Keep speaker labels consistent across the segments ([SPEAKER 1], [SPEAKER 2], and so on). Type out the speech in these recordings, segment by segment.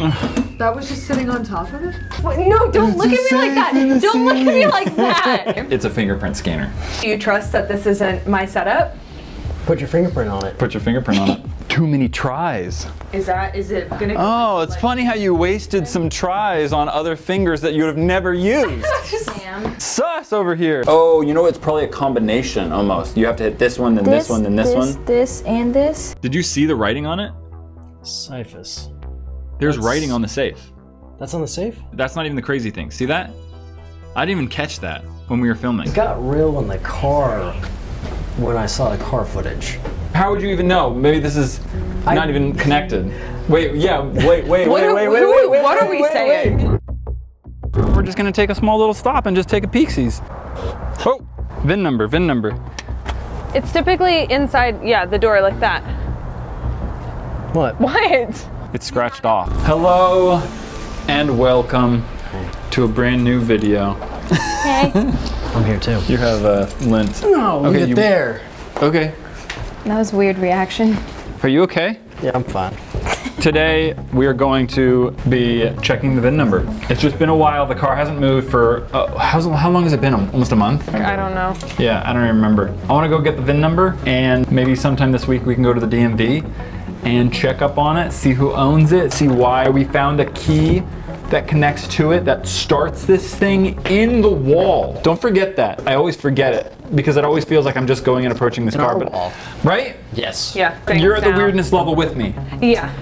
[SPEAKER 1] That was just sitting on top of it?
[SPEAKER 2] What? No, don't look at me like that. Don't look at me like that.
[SPEAKER 3] It's a fingerprint scanner.
[SPEAKER 2] Do you trust that this isn't my setup?
[SPEAKER 4] Put your fingerprint on it.
[SPEAKER 3] Put your fingerprint on it. Too many tries.
[SPEAKER 1] Is that, is it gonna
[SPEAKER 3] Oh, it's funny how you wasted some tries on other fingers that you would have never used. Sam. Sus over here. Oh, you know it's probably a combination almost. You have to hit this one, then this, one, then this, one.
[SPEAKER 5] this, and this.
[SPEAKER 3] Did you see the writing on it?
[SPEAKER 4] Siphus.
[SPEAKER 3] There's
[SPEAKER 4] That's-
[SPEAKER 3] writing on the safe.
[SPEAKER 4] That's on the safe?
[SPEAKER 3] That's not even the crazy thing. See that? I didn't even catch that when we were filming.
[SPEAKER 4] It got real in the car when I saw the car footage.
[SPEAKER 3] How would you even know? Maybe this is
[SPEAKER 4] I-
[SPEAKER 3] not even connected. Wait, yeah, wait, wait,
[SPEAKER 2] What
[SPEAKER 3] wait,
[SPEAKER 2] are-
[SPEAKER 3] wait,
[SPEAKER 2] who-
[SPEAKER 3] wait, wait, wait.
[SPEAKER 2] what are we
[SPEAKER 3] wait,
[SPEAKER 2] saying?
[SPEAKER 3] wait. We're just gonna take a small little stop and just take a peeksies. Oh, VIN number, VIN number.
[SPEAKER 2] It's typically inside, yeah, the door like that.
[SPEAKER 4] What?
[SPEAKER 2] What?
[SPEAKER 3] It's scratched off. Hello and welcome to a brand new video.
[SPEAKER 5] Hey.
[SPEAKER 4] I'm here too.
[SPEAKER 3] You have a uh, lint.
[SPEAKER 4] No, leave
[SPEAKER 3] Okay,
[SPEAKER 4] it
[SPEAKER 3] you-
[SPEAKER 4] there.
[SPEAKER 3] Okay.
[SPEAKER 5] That was a weird reaction.
[SPEAKER 3] Are you okay?
[SPEAKER 4] Yeah, I'm fine.
[SPEAKER 3] Today we are going to be checking the VIN number. It's just been a while. The car hasn't moved for uh, how's, how long has it been? Almost a month.
[SPEAKER 2] I don't know.
[SPEAKER 3] Yeah, I don't even remember. I want to go get the VIN number and maybe sometime this week we can go to the DMV and check up on it, see who owns it, see why we found a key that connects to it that starts this thing in the wall. Don't forget that. I always forget it because it always feels like I'm just going and approaching this
[SPEAKER 4] In
[SPEAKER 3] car, but
[SPEAKER 4] wall.
[SPEAKER 3] right?
[SPEAKER 4] Yes.
[SPEAKER 2] Yeah.
[SPEAKER 3] You're at the weirdness level with me.
[SPEAKER 2] Yeah.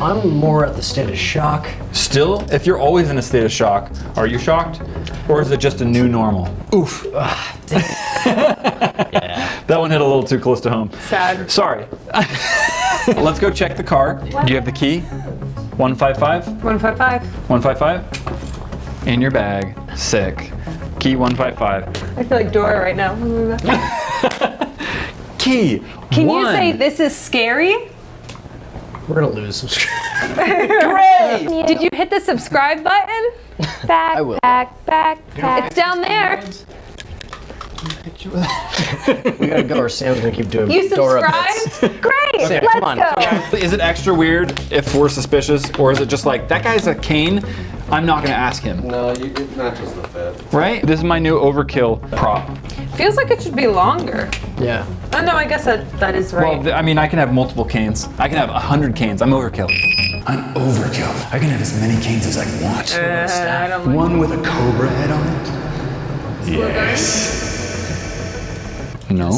[SPEAKER 4] I'm more at the state of shock.
[SPEAKER 3] Still, if you're always in a state of shock, are you shocked? Or is it just a new normal? Oof. yeah. That one hit a little too close to home.
[SPEAKER 2] Sad.
[SPEAKER 3] Sorry. Let's go check the car. Do you have the key? 155?
[SPEAKER 2] 155.
[SPEAKER 3] 155? In your bag. Sick. Key 155.
[SPEAKER 2] I feel like Dora right now.
[SPEAKER 3] Key.
[SPEAKER 2] Can
[SPEAKER 3] one.
[SPEAKER 2] you say this is scary?
[SPEAKER 4] We're gonna lose subscribers.
[SPEAKER 3] Great!
[SPEAKER 2] Did you hit the subscribe button?
[SPEAKER 5] Back,
[SPEAKER 4] I will.
[SPEAKER 5] back, back, back.
[SPEAKER 2] It's down there.
[SPEAKER 4] we gotta go or Sam's gonna keep doing
[SPEAKER 2] You
[SPEAKER 4] Dora
[SPEAKER 2] subscribed?
[SPEAKER 4] bits.
[SPEAKER 2] Great.
[SPEAKER 4] Sam,
[SPEAKER 2] Let's
[SPEAKER 4] come on.
[SPEAKER 2] go.
[SPEAKER 3] Is it extra weird if we're suspicious, or is it just like, that guy's a cane, I'm not gonna ask him,
[SPEAKER 6] No, you, it matches the fit.
[SPEAKER 3] right? This is my new overkill prop.
[SPEAKER 2] Feels like it should be longer.
[SPEAKER 4] Yeah.
[SPEAKER 2] Oh no, I guess that that is right.
[SPEAKER 3] Well, I mean, I can have multiple canes. I can have a hundred canes. I'm overkill. I'm overkill. I can have as many canes as I want.
[SPEAKER 2] Uh, I don't like
[SPEAKER 3] One with a cobra head on it. Yes. No.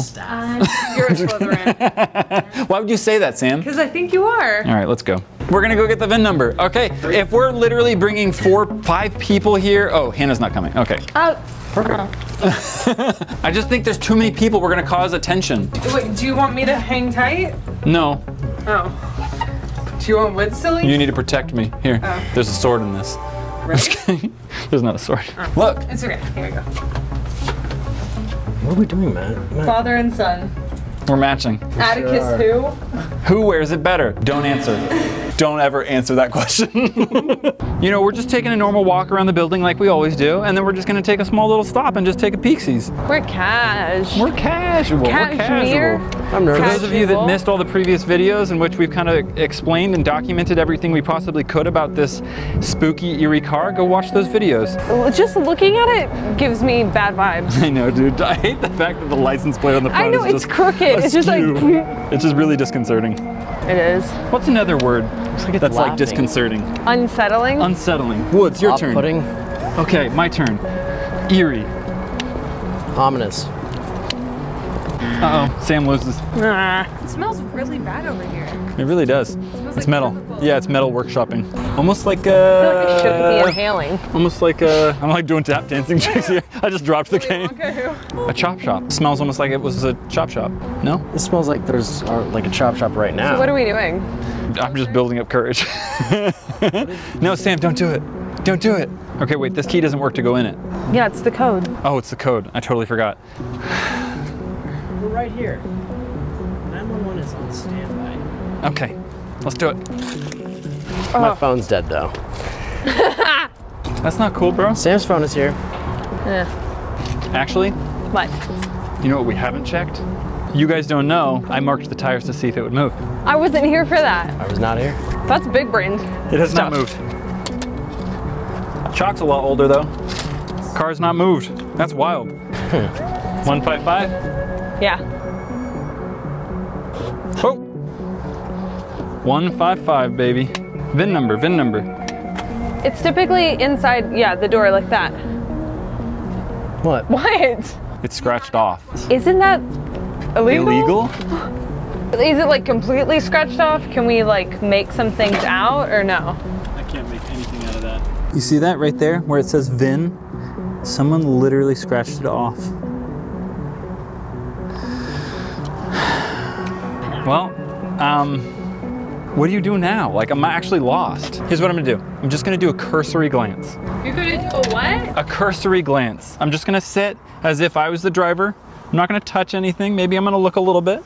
[SPEAKER 2] You're a Slytherin.
[SPEAKER 3] Why would you say that, Sam?
[SPEAKER 2] Because I think you are.
[SPEAKER 3] All right, let's go. We're gonna go get the VIN number. Okay. If we're literally bringing four, five people here. Oh, Hannah's not coming. Okay.
[SPEAKER 5] Oh,
[SPEAKER 3] I just think there's too many people. We're gonna cause attention.
[SPEAKER 2] Wait, do you want me to hang tight?
[SPEAKER 3] No,
[SPEAKER 2] Oh. Do you want wood silly?
[SPEAKER 3] you need to protect me. Here,
[SPEAKER 2] Oh.
[SPEAKER 3] there's a sword in this.
[SPEAKER 2] Really?
[SPEAKER 3] there's not a sword. Oh. Look.
[SPEAKER 2] It's okay. Here we go.
[SPEAKER 4] What are we doing, Matt? Man,
[SPEAKER 2] Father and son.
[SPEAKER 3] We're matching.
[SPEAKER 2] Atticus
[SPEAKER 4] are.
[SPEAKER 2] who?
[SPEAKER 3] Who wears it better? Don't answer. Don't ever answer that question. you know, we're just taking a normal walk around the building like we always do, and then we're just gonna take a small little stop and just take a peeksies.
[SPEAKER 2] We're cash.
[SPEAKER 3] We're casual. We're
[SPEAKER 2] Cashmere.
[SPEAKER 3] casual.
[SPEAKER 4] I'm
[SPEAKER 3] For those of you that missed all the previous videos in which we've kind of explained and documented everything we possibly could about this spooky, eerie car, go watch those videos.
[SPEAKER 2] Just looking at it gives me bad vibes.
[SPEAKER 3] I know, dude. I hate the fact that the license plate on the front is
[SPEAKER 2] I know,
[SPEAKER 3] is
[SPEAKER 2] it's
[SPEAKER 3] just
[SPEAKER 2] crooked. It's just like-
[SPEAKER 3] It's just really disconcerting.
[SPEAKER 2] It is.
[SPEAKER 3] What's another word
[SPEAKER 4] like it's
[SPEAKER 3] that's like disconcerting?
[SPEAKER 2] Unsettling.
[SPEAKER 3] Unsettling. Woods, your turn. Okay, my turn. Eerie.
[SPEAKER 4] ominous.
[SPEAKER 3] Uh oh, Sam loses.
[SPEAKER 2] Ah.
[SPEAKER 1] It smells really bad over here.
[SPEAKER 3] It really does. It's
[SPEAKER 1] like
[SPEAKER 3] metal.
[SPEAKER 1] chemicals.
[SPEAKER 3] Yeah, it's metal workshopping. Almost like
[SPEAKER 2] I feel like I shouldn't be
[SPEAKER 3] uh,
[SPEAKER 2] inhaling.
[SPEAKER 3] almost like uh, I'm like doing tap dancing tricks here. I just dropped the cane.
[SPEAKER 2] Okay.
[SPEAKER 3] A chop shop. Smells almost like it was a chop shop. No?
[SPEAKER 4] This smells like there's uh, like a chop shop right now.
[SPEAKER 2] So what are we doing?
[SPEAKER 3] I'm just building up courage. no, Sam, don't do it. Don't do it. Okay, wait, this key doesn't work to go in it.
[SPEAKER 2] Yeah, it's the code.
[SPEAKER 3] Oh, it's the code. I totally forgot.
[SPEAKER 4] We're right here. 911 is on standby.
[SPEAKER 3] Okay, let's do it.
[SPEAKER 4] My oh. phone's dead though.
[SPEAKER 3] That's not cool, bro.
[SPEAKER 4] Sam's phone is here.
[SPEAKER 2] Yeah.
[SPEAKER 3] Actually,
[SPEAKER 2] What?
[SPEAKER 3] you know what we haven't checked? you guys don't know, I marked the tires to see if it would move.
[SPEAKER 2] I wasn't here for that.
[SPEAKER 4] I was not here.
[SPEAKER 2] That's big brain.
[SPEAKER 3] It has not moved. Chalk's a lot older though. Car's not moved. That's wild. 155?
[SPEAKER 2] Yeah.
[SPEAKER 3] Oh! 155, baby. VIN number, VIN number.
[SPEAKER 2] It's typically inside, yeah, the door like that.
[SPEAKER 4] What?
[SPEAKER 2] What?
[SPEAKER 3] It's scratched off.
[SPEAKER 2] Isn't that illegal?
[SPEAKER 3] Illegal?
[SPEAKER 2] Is it like completely scratched off? Can we like make some things out or no?
[SPEAKER 3] I can't make anything out of that. You see that right there where it says VIN? Someone literally scratched it off. Well, um, what do you do now? Like, I'm actually lost. Here's what I'm gonna do. I'm just gonna do a cursory glance.
[SPEAKER 2] You're gonna do a what?
[SPEAKER 3] A cursory glance. I'm just gonna sit as if I was the driver. I'm not gonna touch anything. Maybe I'm gonna look a little bit.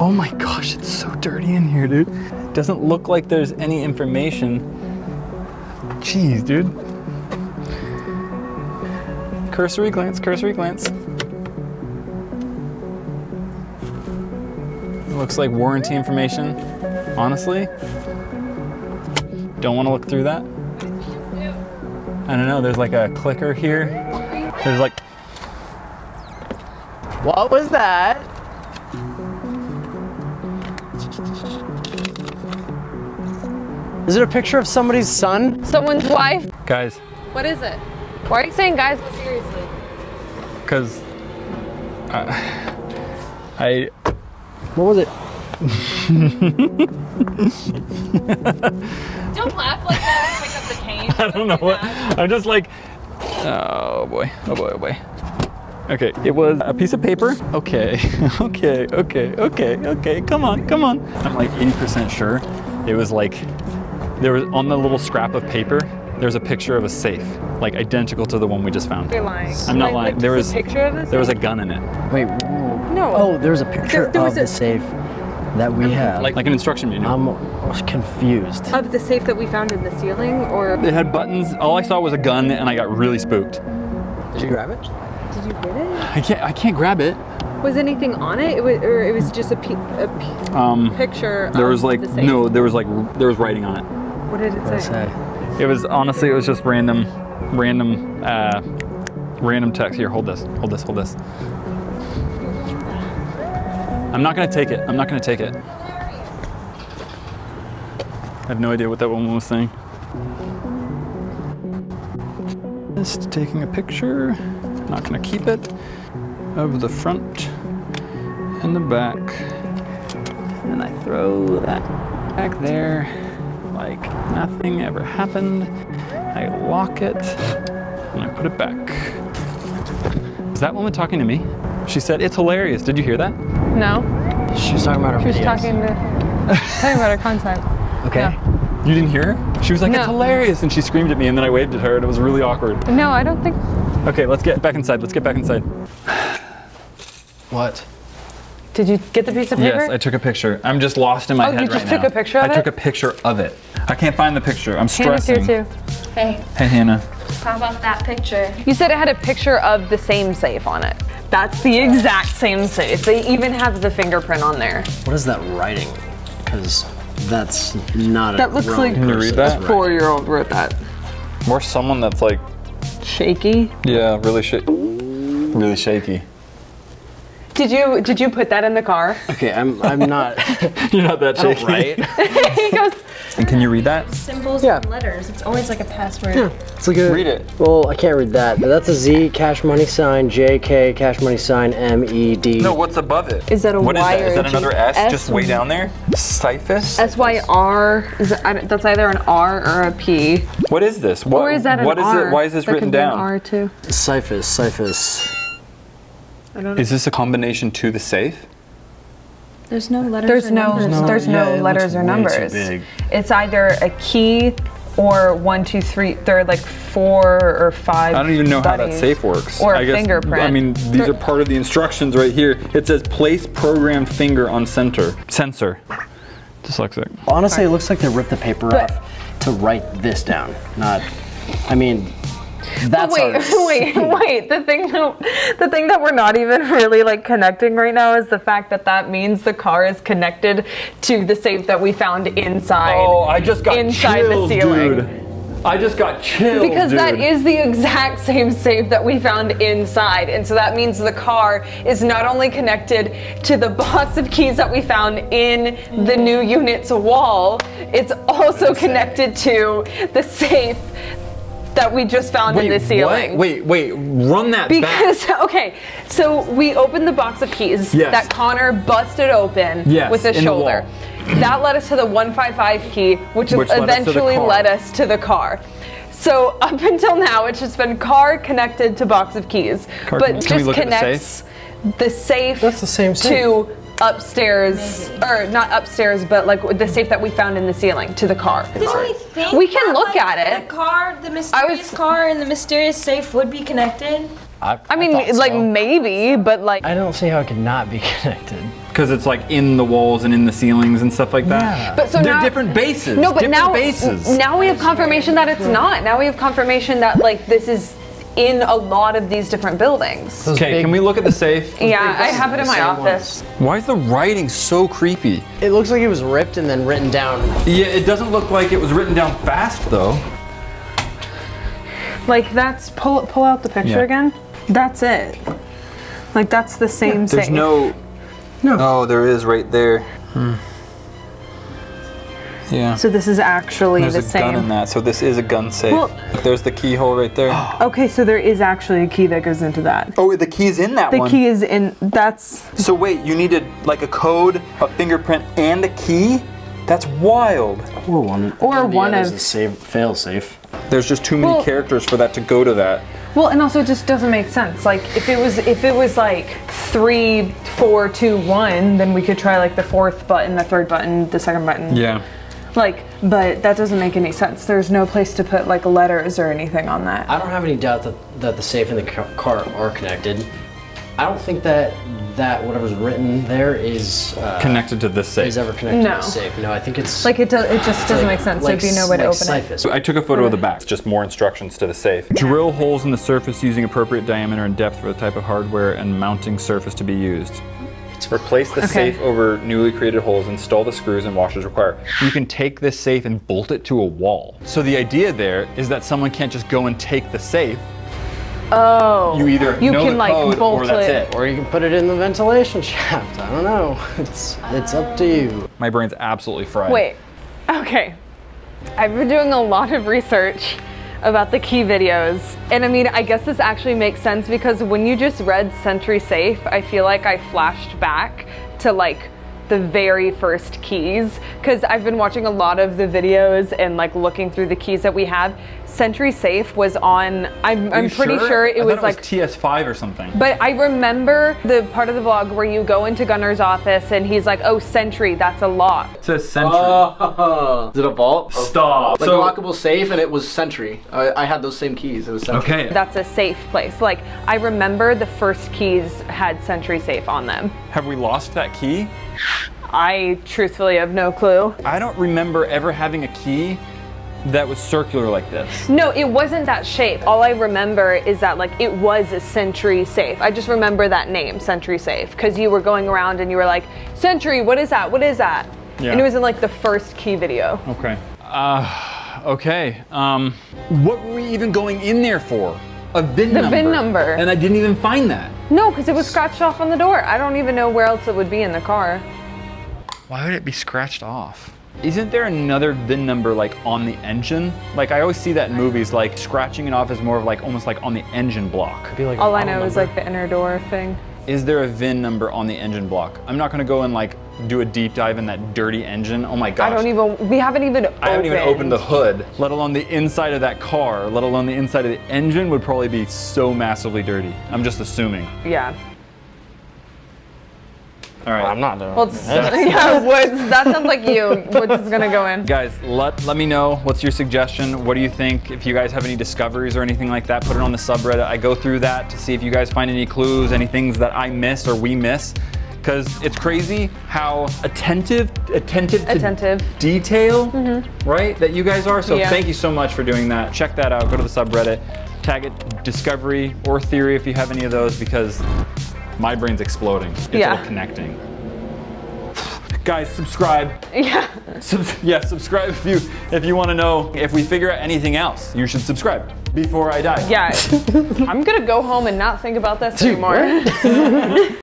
[SPEAKER 3] Oh my gosh, it's so dirty in here, dude. Doesn't look like there's any information. Jeez, dude. Cursory glance, cursory glance. Looks like warranty information. Honestly, don't want to look through that. I don't know, there's like a clicker here. There's like,
[SPEAKER 4] What was that? Is it a picture of somebody's son?
[SPEAKER 2] Someone's wife?
[SPEAKER 3] guys,
[SPEAKER 2] What is it? Why are you saying guys seriously?
[SPEAKER 3] because uh, I,
[SPEAKER 4] What was it?
[SPEAKER 2] Don't laugh like that and pick up the cane.
[SPEAKER 3] I don't know what, I'm just like, oh boy, oh boy, oh boy. Okay, it was a piece of paper. Okay, okay, okay, okay, okay, come on, come on. I'm like 80% sure it was like, there was on the little scrap of paper, there's a picture of a safe, like identical to the one we just found.
[SPEAKER 2] You're lying.
[SPEAKER 3] I'm not
[SPEAKER 2] Like,
[SPEAKER 3] lying.
[SPEAKER 2] like,
[SPEAKER 3] There was
[SPEAKER 2] a picture of this.
[SPEAKER 3] there was a gun in it,
[SPEAKER 4] Wait.
[SPEAKER 2] No.
[SPEAKER 4] Oh, there's a picture
[SPEAKER 2] There- there was
[SPEAKER 4] of the safe that we have.
[SPEAKER 3] like like an instruction manual.
[SPEAKER 4] I'm confused.
[SPEAKER 1] Of the safe that we found in the ceiling, or
[SPEAKER 3] It had buttons. All I saw was a gun, and I got really spooked.
[SPEAKER 4] Did you grab it?
[SPEAKER 1] did you get it?
[SPEAKER 3] I can't. I can't grab it.
[SPEAKER 1] Was anything on it? It was, or it was just a, pe- a pe-
[SPEAKER 3] Um,
[SPEAKER 1] picture.
[SPEAKER 3] there was like
[SPEAKER 1] the
[SPEAKER 3] no. There was like there was writing on it.
[SPEAKER 1] What did it
[SPEAKER 4] Let's
[SPEAKER 1] say?
[SPEAKER 4] say.
[SPEAKER 3] It was honestly. It was just random, random, uh, random text. Here, hold this. Hold this. Hold this. I'm not gonna take it. I'm not gonna take it. I have no idea what that woman was saying. Just taking a picture. Not gonna keep it. Of the front and the back. And I throw that back there like nothing ever happened. I lock it and I put it back. Is that woman talking to me? She said, It's hilarious. Did you hear that?
[SPEAKER 2] No.
[SPEAKER 4] She was talking about her
[SPEAKER 2] She was
[SPEAKER 4] videos.
[SPEAKER 2] talking to talking about her content.
[SPEAKER 4] Okay.
[SPEAKER 2] Yeah.
[SPEAKER 3] You didn't hear her? She was like, It's hilarious. And she screamed at me and then I waved at her and it was really awkward.
[SPEAKER 2] No, I don't think.
[SPEAKER 3] Okay, let's get back inside. Let's get back inside.
[SPEAKER 4] What?
[SPEAKER 2] Did you get the piece of paper?
[SPEAKER 3] Yes, I took a picture. I'm just lost in my
[SPEAKER 2] Oh,
[SPEAKER 3] head
[SPEAKER 2] you
[SPEAKER 3] right
[SPEAKER 2] just
[SPEAKER 3] now.
[SPEAKER 2] took a picture of
[SPEAKER 3] I
[SPEAKER 2] it?
[SPEAKER 3] took a picture of it. I can't find the picture. I'm stressing.
[SPEAKER 2] Hannah's
[SPEAKER 3] stressing.
[SPEAKER 2] here too.
[SPEAKER 5] Hey,
[SPEAKER 3] Hey, Hannah.
[SPEAKER 5] how about that picture?
[SPEAKER 2] You said it had a picture of the same safe on it. That's the exact same safe. They even have the fingerprint on there.
[SPEAKER 4] What is that writing? Because that's not a
[SPEAKER 2] That looks
[SPEAKER 4] grown
[SPEAKER 2] like- Can
[SPEAKER 3] you read that?
[SPEAKER 4] writing.
[SPEAKER 2] Four-year-old wrote that.
[SPEAKER 3] Or someone that's like,
[SPEAKER 2] Shaky.
[SPEAKER 3] yeah, really shaky. Really shaky.
[SPEAKER 2] Did you did you put that in the car?
[SPEAKER 4] Okay, I'm I'm not
[SPEAKER 3] You're not that shaky.
[SPEAKER 4] right.
[SPEAKER 2] he goes.
[SPEAKER 3] And can you read that?
[SPEAKER 5] Symbols
[SPEAKER 4] Yeah.
[SPEAKER 5] and letters. It's always like a password. Yeah.
[SPEAKER 4] It's like a
[SPEAKER 3] Read it.
[SPEAKER 4] Well, I can't read that, but that's a Z cash money sign J K cash money sign M E D.
[SPEAKER 3] No, what's above it?
[SPEAKER 2] Is that a
[SPEAKER 3] What is
[SPEAKER 2] Y
[SPEAKER 3] that? Is that
[SPEAKER 2] a
[SPEAKER 3] another S just way down there? Cyphus?
[SPEAKER 2] S Y R. Is that, I don't- that's either an R or a P.
[SPEAKER 3] What is this? What,
[SPEAKER 2] Or is that an
[SPEAKER 3] what is
[SPEAKER 2] R?
[SPEAKER 3] it? Why is this
[SPEAKER 2] That
[SPEAKER 3] written
[SPEAKER 2] could be an
[SPEAKER 3] down?
[SPEAKER 2] R too.
[SPEAKER 4] Cyphus, Cyphus.
[SPEAKER 3] Is this a combination to the safe?
[SPEAKER 5] There's no letters
[SPEAKER 2] There's
[SPEAKER 5] or
[SPEAKER 2] no,
[SPEAKER 5] numbers.
[SPEAKER 2] there's
[SPEAKER 4] yeah,
[SPEAKER 2] no
[SPEAKER 4] it
[SPEAKER 2] letters or numbers. It's either a key or one, two, three. There are like four or five.
[SPEAKER 3] I don't even know how that safe works.
[SPEAKER 2] Or
[SPEAKER 3] I
[SPEAKER 2] a
[SPEAKER 3] guess,
[SPEAKER 2] fingerprint.
[SPEAKER 3] I mean, these
[SPEAKER 2] There-
[SPEAKER 3] are part of the instructions right here. It says place programmed finger on center. Sensor. Dyslexic.
[SPEAKER 4] Honestly, it looks like they ripped the paper
[SPEAKER 2] But-
[SPEAKER 4] off to write this down. Not, I mean, That's
[SPEAKER 2] wait,
[SPEAKER 4] our
[SPEAKER 2] wait, wait. The thing that the thing that we're not even really like connecting right now is the fact that that means the car is connected to the safe that we found inside.
[SPEAKER 3] Oh, I just got
[SPEAKER 2] inside
[SPEAKER 3] chills,
[SPEAKER 2] the ceiling.
[SPEAKER 3] dude. I just got chills,
[SPEAKER 2] Because
[SPEAKER 3] dude.
[SPEAKER 2] that is the exact same safe that we found inside. And so that means the car is not only connected to the box of keys that we found in the new unit's wall, it's also connected to the safe that we just found
[SPEAKER 3] Wait,
[SPEAKER 2] in the ceiling.
[SPEAKER 3] What? Wait, wait, run that back.
[SPEAKER 2] Because okay, so we opened the box of keys
[SPEAKER 3] Yes.
[SPEAKER 2] that Connor busted open
[SPEAKER 3] Yes,
[SPEAKER 2] with his
[SPEAKER 3] in the
[SPEAKER 2] shoulder.
[SPEAKER 3] wall.
[SPEAKER 2] That led us to the 155 key, which,
[SPEAKER 3] Which led us
[SPEAKER 2] eventually led us to the car. So up until now, it's just been car connected to box of keys,
[SPEAKER 3] Car-
[SPEAKER 2] but
[SPEAKER 3] can we
[SPEAKER 2] just
[SPEAKER 3] look at the
[SPEAKER 2] connects the safe.
[SPEAKER 4] That's the same safe.
[SPEAKER 2] to upstairs, or not upstairs, but like the safe that we found in the ceiling to the car.
[SPEAKER 5] Did we think
[SPEAKER 2] We can
[SPEAKER 5] that,
[SPEAKER 2] look
[SPEAKER 5] like,
[SPEAKER 2] at it.
[SPEAKER 5] The car, the mysterious car, and the mysterious safe would be connected.
[SPEAKER 2] I mean,
[SPEAKER 4] thought
[SPEAKER 2] like
[SPEAKER 4] so.
[SPEAKER 2] maybe, but like
[SPEAKER 4] I don't see how it could not be connected.
[SPEAKER 3] Because it's like in the walls and in the ceilings and stuff like that.
[SPEAKER 4] Yeah.
[SPEAKER 2] But so
[SPEAKER 3] They're
[SPEAKER 2] now,
[SPEAKER 3] different bases.
[SPEAKER 2] No, but
[SPEAKER 3] different
[SPEAKER 2] now
[SPEAKER 3] bases.
[SPEAKER 2] now we have confirmation that it's not. Now we have confirmation that like this is in a lot of these different buildings.
[SPEAKER 3] Okay, can we look at the safe?
[SPEAKER 2] Yeah, I have it in my
[SPEAKER 4] same
[SPEAKER 2] office.
[SPEAKER 3] Why is the writing so creepy?
[SPEAKER 4] It looks like it was ripped and then written down.
[SPEAKER 3] Yeah, it doesn't look like it was written down fast though.
[SPEAKER 2] Like that's pull pull out the picture
[SPEAKER 3] Yeah.
[SPEAKER 2] again. That's it. Like that's the same thing.
[SPEAKER 3] There's
[SPEAKER 2] safe.
[SPEAKER 3] no.
[SPEAKER 4] No.
[SPEAKER 3] Oh, there is right there. Yeah.
[SPEAKER 2] So this is actually
[SPEAKER 3] There's
[SPEAKER 2] the
[SPEAKER 3] a gun in that, so this is a gun safe.
[SPEAKER 2] Well-
[SPEAKER 3] There's the keyhole right there.
[SPEAKER 2] Okay, so there is actually a key that goes into that.
[SPEAKER 3] oh, the key's in that
[SPEAKER 2] The
[SPEAKER 3] one.
[SPEAKER 2] The key is in. That's
[SPEAKER 3] So wait, you needed like a code, a fingerprint, and a key? That's wild.
[SPEAKER 4] Or one.
[SPEAKER 2] Or
[SPEAKER 4] the
[SPEAKER 2] one
[SPEAKER 4] other's
[SPEAKER 2] of-
[SPEAKER 4] a save, fail safe.
[SPEAKER 3] There's just too many
[SPEAKER 2] Well-
[SPEAKER 3] characters for that to go to that.
[SPEAKER 2] well, and also it just doesn't make sense. Like if it was if it was like three, four, two, one, then we could try like the fourth button, the third button, the second button.
[SPEAKER 3] Yeah.
[SPEAKER 2] Like, but that doesn't make any sense. There's no place to put like letters or anything on that.
[SPEAKER 4] I don't have any doubt that, that the safe and the ca- car are connected. I don't think that that whatever's written there is uh,
[SPEAKER 3] Connected to this safe.
[SPEAKER 4] is ever connected
[SPEAKER 2] No.
[SPEAKER 4] to the safe. No, I think it's
[SPEAKER 2] Like it does. It just doesn't make sense.
[SPEAKER 4] Like,
[SPEAKER 2] There'd be no way to
[SPEAKER 4] like
[SPEAKER 2] open it.
[SPEAKER 3] I took a photo of the back. It's just more instructions to the safe. Drill holes in the surface using appropriate diameter and depth for the type of hardware and mounting surface to be used. Replace the
[SPEAKER 2] Okay.
[SPEAKER 3] safe over newly created holes, install the screws and washers required. You can take this safe and bolt it to a wall. So the idea there is that someone can't just go and take the safe.
[SPEAKER 2] Oh.
[SPEAKER 3] You either
[SPEAKER 2] You
[SPEAKER 3] know
[SPEAKER 2] can,
[SPEAKER 3] the
[SPEAKER 2] like,
[SPEAKER 3] code
[SPEAKER 2] bolt
[SPEAKER 3] or that's
[SPEAKER 2] it.
[SPEAKER 3] it.
[SPEAKER 4] Or you can put it in the ventilation shaft. I don't know. It's it's up to you.
[SPEAKER 3] My brain's absolutely fried.
[SPEAKER 2] Wait. Okay. I've been doing a lot of research about the key videos. And I mean, I guess this actually makes sense because when you just read Century Safe, I feel like I flashed back to like the very first keys because I've been watching a lot of the videos and like looking through the keys that we have. Century Safe was on, I'm, I'm pretty sure, it
[SPEAKER 3] I
[SPEAKER 2] was
[SPEAKER 3] thought
[SPEAKER 2] like
[SPEAKER 3] TS5 or something.
[SPEAKER 2] But I remember the part of the vlog where you go into Gunner's office and he's like, "Oh, Sentry, that's a lock."
[SPEAKER 3] It says Century.
[SPEAKER 7] Oh, is it a vault?
[SPEAKER 3] Stop.
[SPEAKER 7] Like
[SPEAKER 3] so,
[SPEAKER 7] a lockable safe, and it was Sentry. I, I had those same keys. It was Sentry.
[SPEAKER 3] okay.
[SPEAKER 2] That's a safe place. Like I remember the first keys had Sentry Safe on them.
[SPEAKER 3] Have we lost that key?
[SPEAKER 2] I truthfully have no clue.
[SPEAKER 3] I don't remember ever having a key that was circular like this.
[SPEAKER 2] No, it wasn't that shape. All I remember is that like it was a Century Safe. I just remember that name, Century Safe, because you were going around and you were like, Century, what is that? What is that?"
[SPEAKER 3] Yeah.
[SPEAKER 2] And it was in like the first key video.
[SPEAKER 3] Okay. Uh, okay. Um, what were we even going in there for? A VIN
[SPEAKER 2] The
[SPEAKER 3] number.
[SPEAKER 2] VIN number.
[SPEAKER 3] And I didn't even find that.
[SPEAKER 2] No, because it was scratched off on the door. I don't even know where else it would be in the car.
[SPEAKER 3] Why would it be scratched off? Isn't there another VIN number like on the engine? Like I always see that in movies, like scratching it off is more of like almost like on the engine block.
[SPEAKER 4] Be like
[SPEAKER 2] All I
[SPEAKER 4] model
[SPEAKER 2] know is like the inner door thing.
[SPEAKER 3] Is there a VIN number on the engine block? I'm not gonna go and like do a deep dive in that dirty engine. Oh my gosh.
[SPEAKER 2] I don't even. We haven't even.
[SPEAKER 3] I haven't even opened the hood, let alone the inside of that car, let alone the inside of the engine would probably be so massively dirty. I'm just assuming.
[SPEAKER 2] Yeah.
[SPEAKER 3] All right.
[SPEAKER 4] I'm not doing.
[SPEAKER 2] Well, it's, yeah, Woods. That sounds like you. Woods is gonna go in.
[SPEAKER 3] Guys, let, let me know what's your suggestion. What do you think? If you guys have any discoveries or anything like that, put it on the subreddit. I go through that to see if you guys find any clues, any things that I miss or we miss. Because it's crazy how attentive, attentive to
[SPEAKER 2] Attentive.
[SPEAKER 3] detail, mm-hmm. right? That you guys are. So
[SPEAKER 2] Yeah.
[SPEAKER 3] thank you so much for doing that. Check that out. Go to the subreddit. Tag it discovery or theory if you have any of those because my brain's exploding. It's
[SPEAKER 2] Yeah.
[SPEAKER 3] all connecting. Guys, subscribe.
[SPEAKER 2] Yeah.
[SPEAKER 3] Sub- yeah, subscribe if you if you want to know if we figure out anything else. You should subscribe before I die.
[SPEAKER 2] Yeah. I'm gonna go home and not think about this anymore.